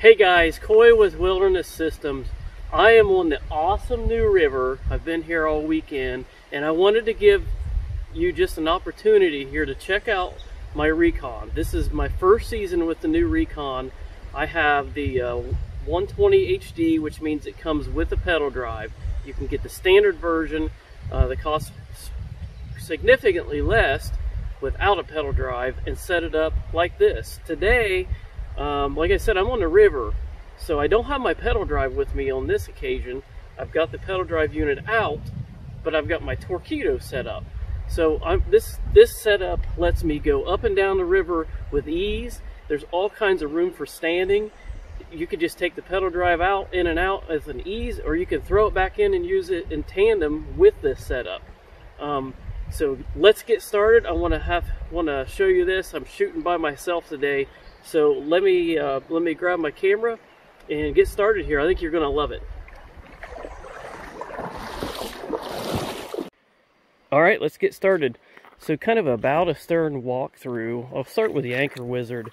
Hey guys, Coy with Wilderness Systems. I am on the awesome new river. I've been here all weekend and I wanted to give you just an opportunity here to check out my Recon. This is my first season with the new Recon. I have the uh, 120 HD, which means it comes with a pedal drive. You can get the standard version uh, that costs significantly less without a pedal drive and set it up like this. Today, um, like I said, I'm on the river, so I don't have my pedal drive with me on this occasion. I've got the pedal drive unit out, but I've got my Torqeedo set up. So I'm, this, this setup lets me go up and down the river with ease. There's all kinds of room for standing. You could just take the pedal drive out, in and out as an ease, or you can throw it back in and use it in tandem with this setup. Um, so let's get started. I want to have want to show you this. I'm shooting by myself today, so let me uh, let me grab my camera and get started here. I think you're going to love it. All right, let's get started. So kind of about a stern walkthrough. I'll start with the Anchor Wizard.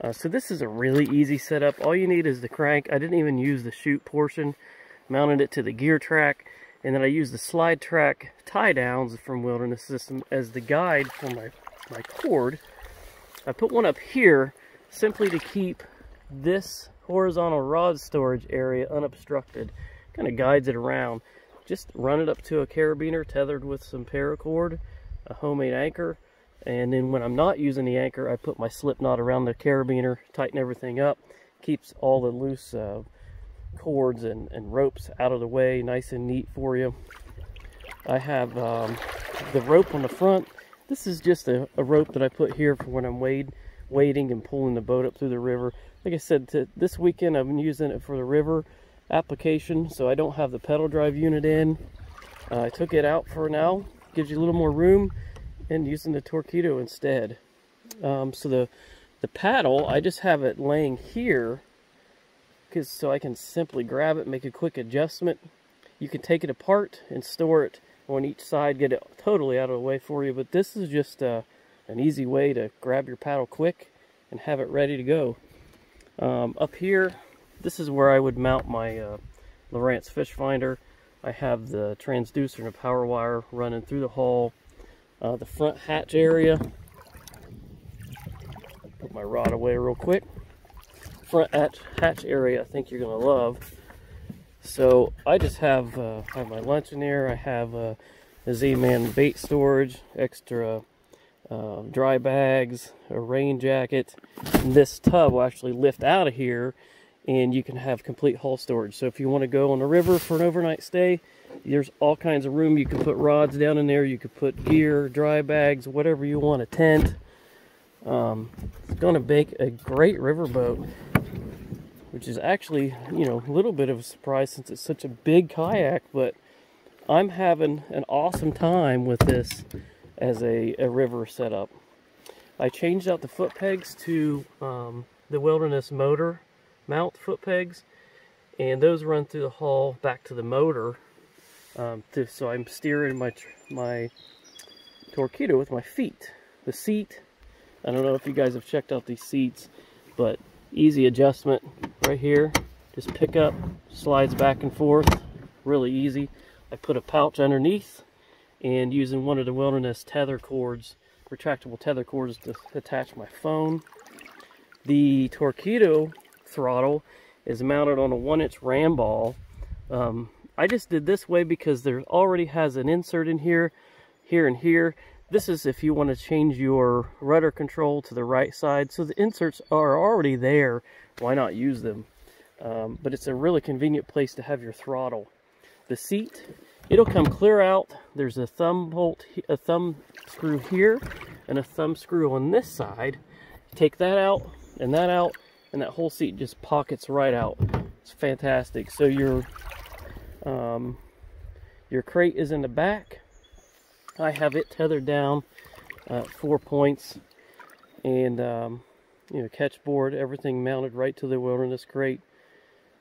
Uh, so this is a really easy setup. All you need is the crank. I didn't even use the chute portion. Mounted it to the gear track. And then I use the slide track tie downs from Wilderness System as the guide for my, my cord. I put one up here simply to keep this horizontal rod storage area unobstructed. Kind of guides it around. Just run it up to a carabiner tethered with some paracord, a homemade anchor, and then when I'm not using the anchor, I put my slip knot around the carabiner, tighten everything up, keeps all the loose uh, cords and, and ropes out of the way, nice and neat for you. I have um, the rope on the front. This is just a, a, rope that I put here for when I'm wade, wading and pulling the boat up through the river. Like I said, to, this weekend I've been using it for the river application, so I don't have the pedal drive unit in. Uh, I took it out for now. Gives you a little more room and using the Torqeedo instead. Um, so the, the paddle, I just have it laying here because so I can simply grab it, make a quick adjustment. You can take it apart and store it on each side, get it totally out of the way for you. But this is just uh, an easy way to grab your paddle quick and have it ready to go. Um, up here, this is where I would mount my uh, Lowrance fish finder. I have the transducer and a power wire running through the hull. Uh, the front hatch area. Put my rod away real quick front hatch, hatch area I think you're going to love. So I just have, uh, have my lunch in here. I have uh, a Z-Man bait storage, extra uh, dry bags, a rain jacket. And this tub will actually lift out of here and you can have complete hull storage. So if you want to go on the river for an overnight stay, there's all kinds of room. You can put rods down in there. You could put gear, dry bags, whatever you want, a tent. Um, it's going to make a great riverboat which is actually, you know, a little bit of a surprise since it's such a big kayak, but I'm having an awesome time with this as a, a river setup. I changed out the foot pegs to um, the Wilderness motor mount foot pegs, and those run through the hull back to the motor. Um, to, so I'm steering my my Torqeedo with my feet. The seat, I don't know if you guys have checked out these seats, but easy adjustment right here. Just pick up, slides back and forth, really easy. I put a pouch underneath and using one of the Wilderness tether cords, retractable tether cords to attach my phone. The Torqeedo throttle is mounted on a one inch ram ball. Um, I just did this way because there already has an insert in here, here and here. This is if you want to change your rudder control to the right side. So the inserts are already there. Why not use them? Um, but it's a really convenient place to have your throttle. The seat, it'll come clear out. There's a thumb bolt, a thumb screw here, and a thumb screw on this side. Take that out and that out, and that whole seat just pockets right out. It's fantastic. So your um, your crate is in the back I have it tethered down uh, four points and um, you know catch board everything mounted right to the wilderness crate.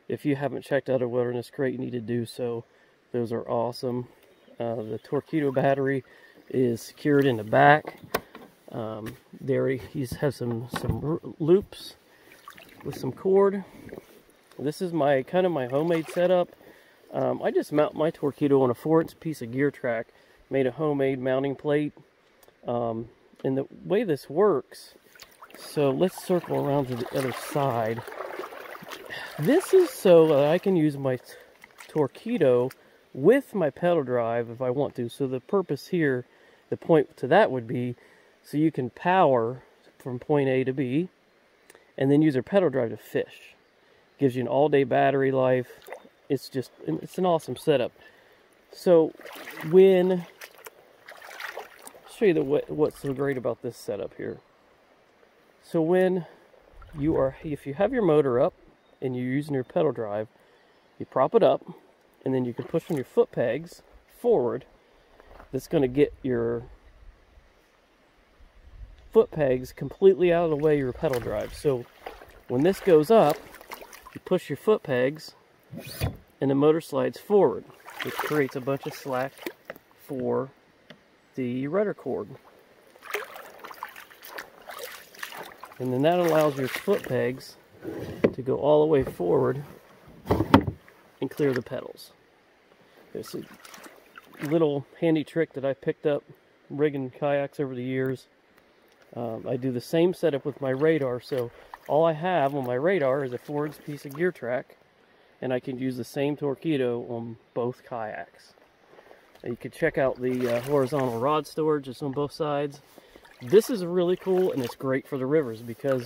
If you haven't checked out a wilderness crate you need to do so. Those are awesome. Uh, the Torqeedo battery is secured in the back. Um, there he has some some loops with some cord. This is my kind of my homemade setup. Um, I just mount my Torqeedo on a four inch piece of gear track, made a homemade mounting plate. Um, and the way this works, so let's circle around to the other side. This is so that I can use my Torqeedo with my pedal drive if I want to. So the purpose here, the point to that would be so you can power from point A to B and then use your pedal drive to fish. Gives you an all-day battery life. It's just, it's an awesome setup. So when, I'll show you the, what's so great about this setup here. So when you are, if you have your motor up and you're using your pedal drive, you prop it up and then you can push on your foot pegs forward. That's going to get your foot pegs completely out of the way your pedal drive. So when this goes up, you push your foot pegs and the motor slides forward, which creates a bunch of slack for the rudder cord. And then that allows your foot pegs to go all the way forward and clear the pedals. It's a little handy trick that I picked up rigging kayaks over the years. Um, I do the same setup with my radar, so all I have on my radar is a four piece of gear track, and I can use the same Torqeedo on both kayaks. And you can check out the uh, horizontal rod storage that's on both sides. This is really cool, and it's great for the rivers because,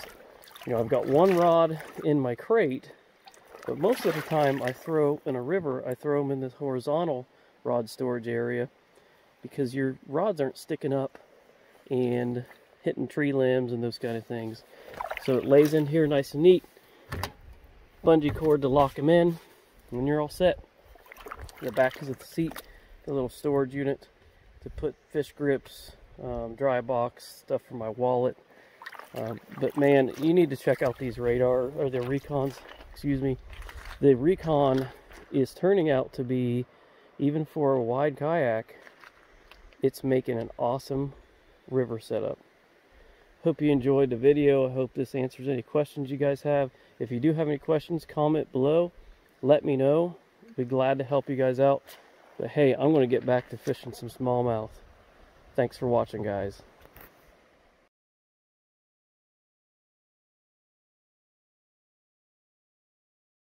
you know, I've got one rod in my crate, but most of the time I throw in a river, I throw them in this horizontal rod storage area because your rods aren't sticking up and hitting tree limbs and those kind of things. So it lays in here nice and neat. Bungee cord to lock them in and you're all set. The back is at the seat, the little storage unit to put fish grips, um, dry box, stuff for my wallet. Um, but man, you need to check out these radar, or the Recons, excuse me. The Recon is turning out to be, even for a wide kayak, it's making an awesome river setup. Hope you enjoyed the video. I hope this answers any questions you guys have. If you do have any questions, comment below. Let me know. Be glad to help you guys out. But hey, I'm going to get back to fishing some smallmouth. Thanks for watching, guys.